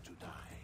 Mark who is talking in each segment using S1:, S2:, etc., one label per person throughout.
S1: to die.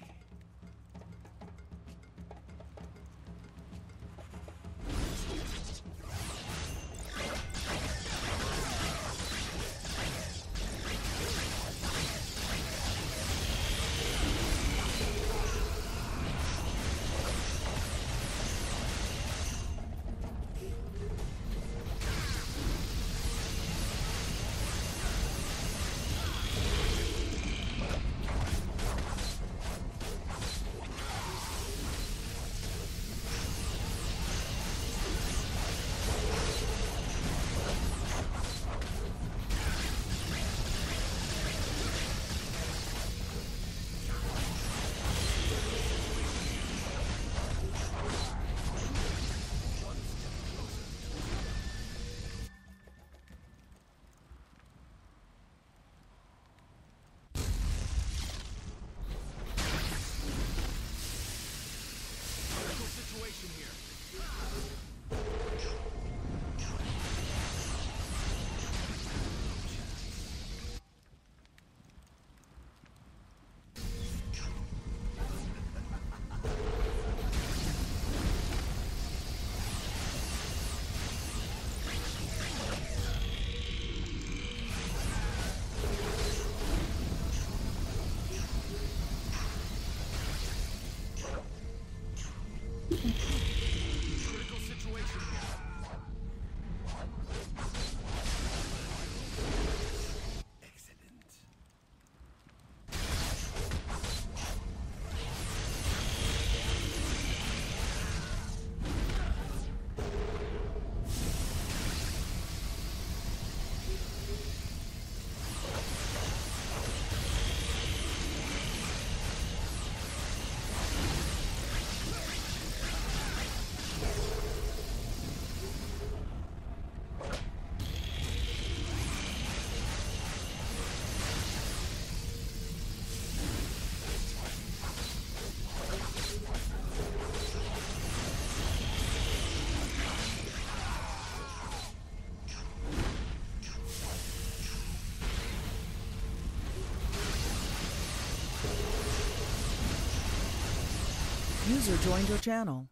S1: User joined your channel.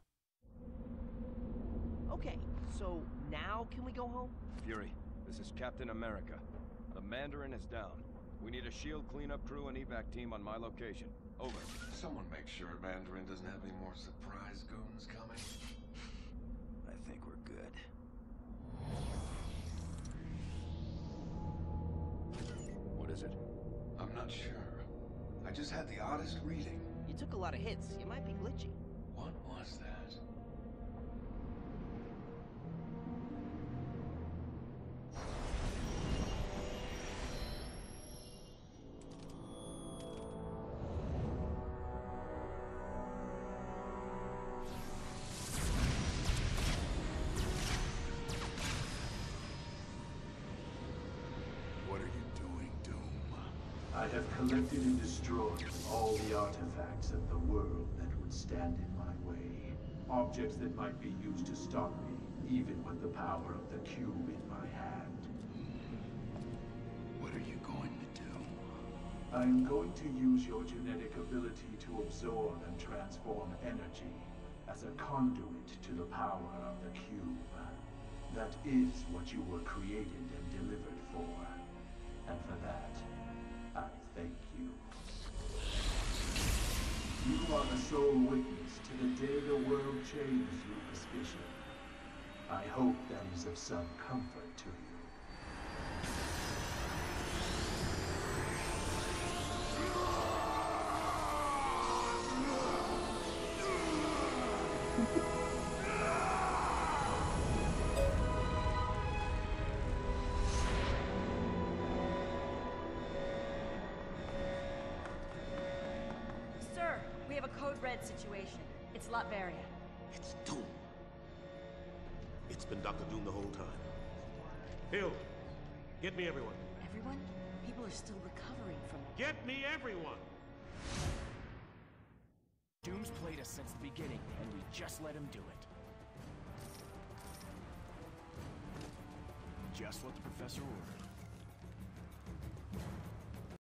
S2: Okay, so now can we go home?
S3: Fury, this is Captain America. The Mandarin is down. We need a SHIELD cleanup crew and evac team on my location. Over.
S4: Someone make sure Mandarin doesn't have any more surprise goons coming.
S3: I think we're good. What is it?
S4: I'm not sure. I just had the oddest reading.
S2: Took a lot of hits. You might be glitchy.
S4: What was that?
S5: Have collected and destroyed all the artifacts of the world that would stand in my way. Objects that might be used to stop me, even with the power of the cube in my hand.
S6: What are you going to do?
S5: I am going to use your genetic ability to absorb and transform energy as a conduit to the power of the cube. That is what you were created and delivered for. And for that, Are the sole witness to the day the world changed, Lucas Bishop. I hope that is of some comfort to you.
S7: Code red situation. It's Latveria.
S8: It's Doom. It's been Doctor Doom the whole time. Hill, get me everyone.
S7: Everyone? People are still recovering from
S8: Get me everyone!
S9: Doom's played us since the beginning, and we just let him do it. Just what the professor ordered.